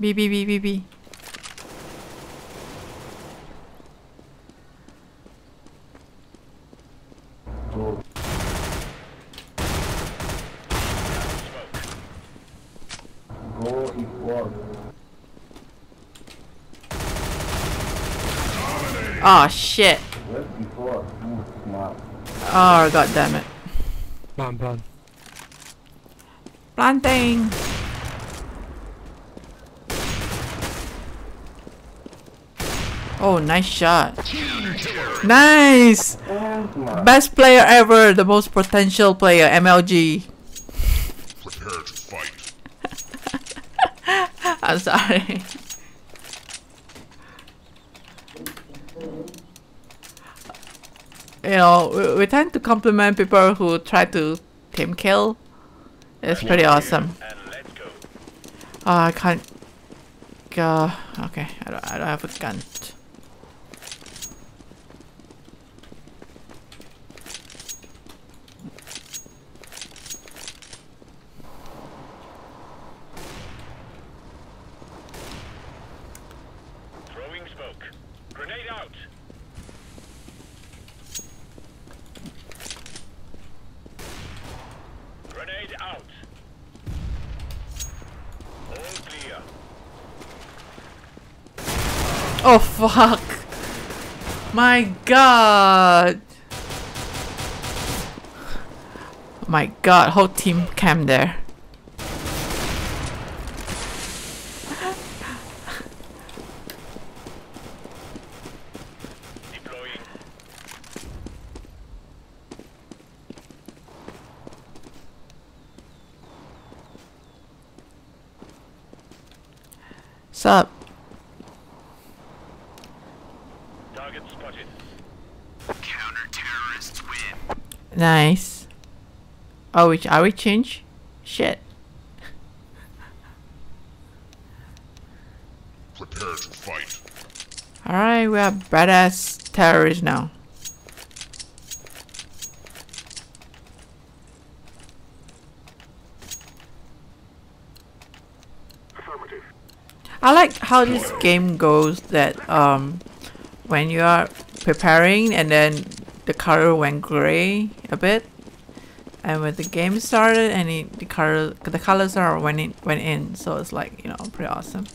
B, B, B, B, B. Go. Go equal. Oh, shit. Just before. Too smart. Oh, god damn it. Plan, plan. Planting. Oh, nice shot. Nice! Best player ever, the most potential player, MLG. Prepare to fight. I'm sorry. You know, we, we tend to compliment people who try to team kill. It's pretty awesome. And let's go. Oh, I can't go. Okay, I don't, I don't have a gun. Grenade out. Grenade out. All clear. Oh fuck! My god! My god, whole team came there. Sup? Target spotted. Counter-terrorists win. Nice. Oh, which are we oh, change? Shit. Prepare to fight. Alright, we are badass terrorists now. I like how this game goes that um when you are preparing and then the color went gray a bit. And when the game started and it, the color the colors are went in went in so it's like you know pretty awesome.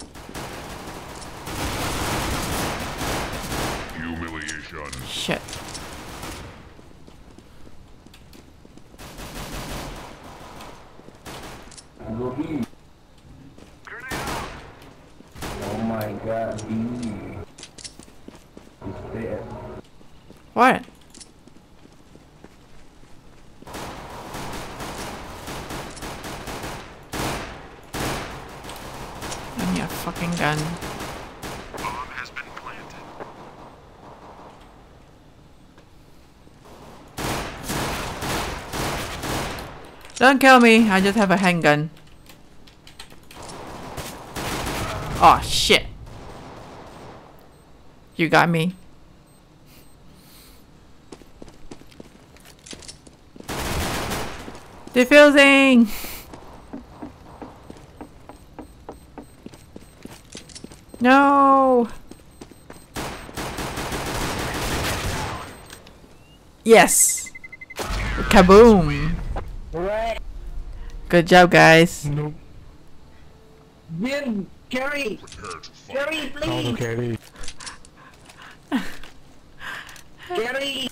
Humiliation. shit B. Oh my god, B. There. what Give me a fucking gun. Bomb has been planted. Don't kill me, I just have a handgun. Oh shit. You got me. Defusing! No! Yes! Kaboom! Right. Good job, guys. Nope. Win. Carry. Prepare to fight. Carry, Auto please. Carry. Carry.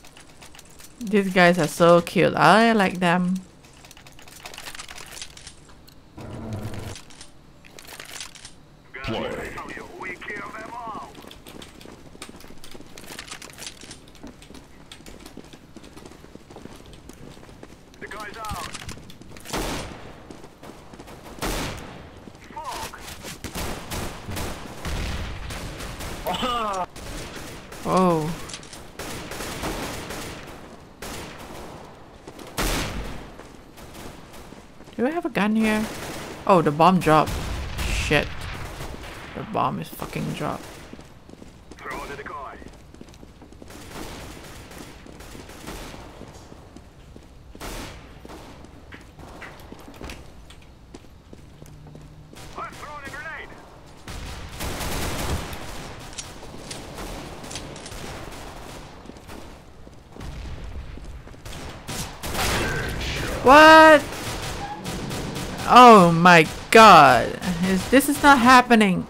These guys are so cute. I like them. Play. Do I have a gun here? Oh, the bomb dropped. Shit. The bomb is fucking dropped. What? Oh my god. Is- This is not happening.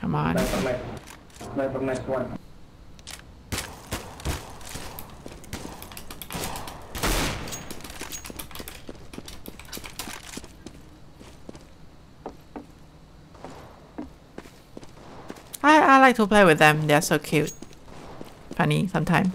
Come on. Sniper next. Sniper next one. I, I like to play with them. They're so cute. Funny sometimes.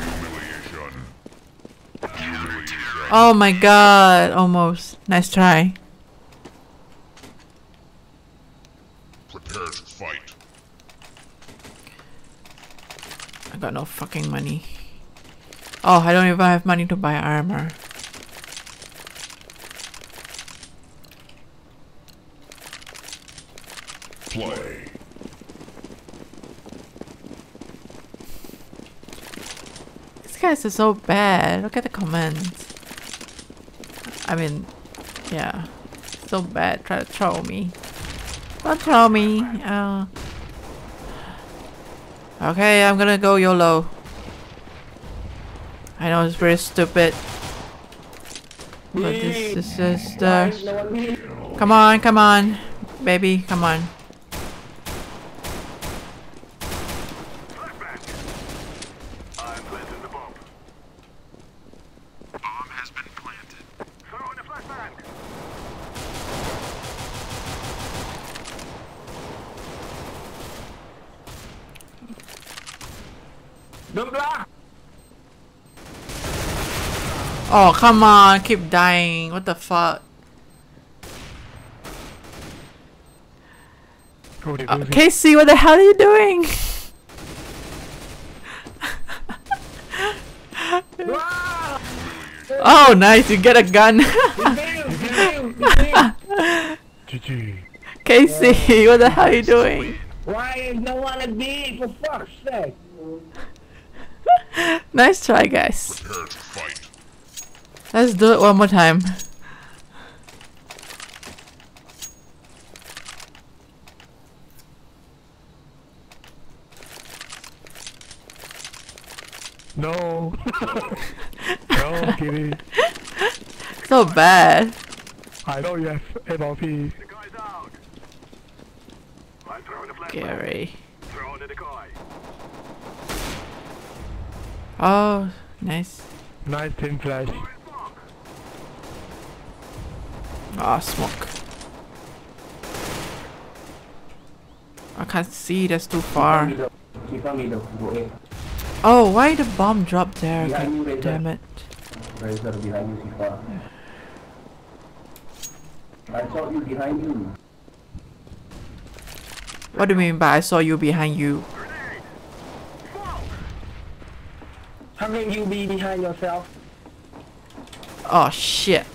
Humiliation. Humiliation. Oh my god. Almost. Nice try. Prepare to fight. I got no fucking money. Oh, I don't even have money to buy armor. Play. These guys are so bad. Look at the comments. I mean, yeah. So bad. Try to troll me. Don't troll me. Oh. Okay, I'm gonna go YOLO. I know it's very stupid. But this is just uh, No one me. Come on, come on. Baby, come on. Flashbang. I'm planting the bomb. Bomb has been planted. Throw in a flashbang. Don't block. Oh, come on. Keep dying. What the fuck? Uh. Casey, what the hell are you doing? Oh, nice. You get a gun. Casey, what the hell are you doing? Why is no one at B? For fuck's sake. Nice try, guys. Prepare to fight. Let's do it one more time. No. no, Kitty. So bad. I know you have MLP. The guy's out. I'm throwing a flashbang. Gary. Oh, nice. Nice team flash. Ah, smoke. I can't see. That's too far. He found me A. Oh, why the bomb drop there? God damn it. Razor behind you, Sifa. I saw you behind you. What do you mean by I saw you behind you? Grenade. Smoke. How can you be behind yourself? Oh shit.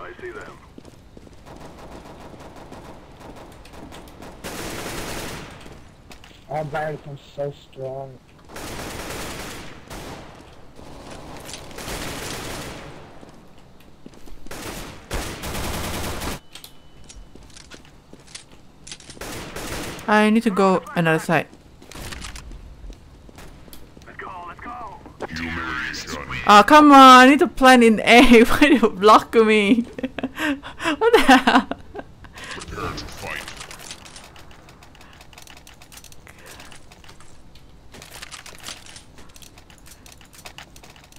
I see them. Our barracks are so strong. I need to go another side. Let's go. Let's go. Humiliation. Oh, come on. I need to plan in A. Why do you block me? what the hell?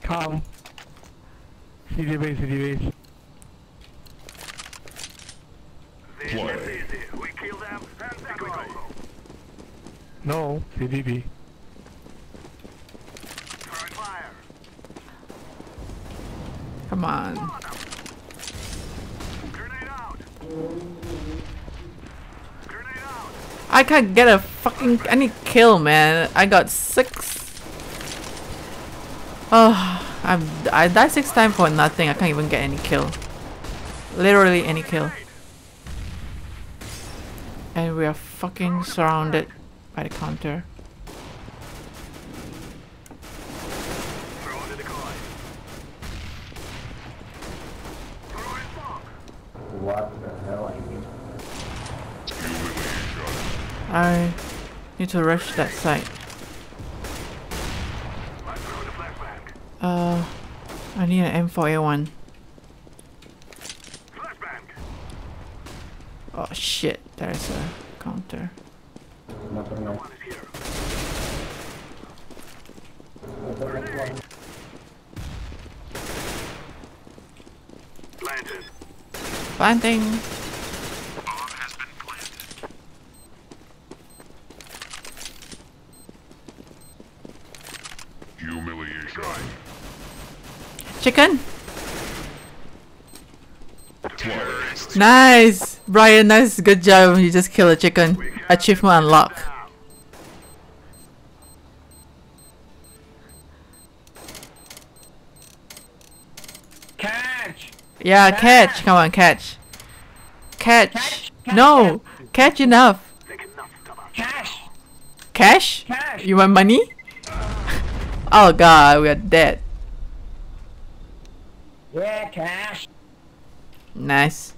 Come. CT base, CT base. This Play. is easy. We kill them and then we go. Come on. I can't get a fucking any kill, man. I got six. Oh, I'm I died six times for nothing. I can't even get any kill. Literally any kill. And we are fucking surrounded by the counter. Throw in the decoy. Throw in smoke. What the hell I mean? Humiliation. I need to rush that flashbang. Uh, I need an M4A1. Oh shit, there's a counter. Planting. Humiliation. Chicken. Nice, Brian. Nice, good job. You just killed a chicken. Achievement unlocked. Catch! Yeah, catch. Come on, catch. Catch. Catch, No, catch enough. Enough Cash! Cash? Cash! You want money? Oh god, we are dead. Yeah, cash! Nice.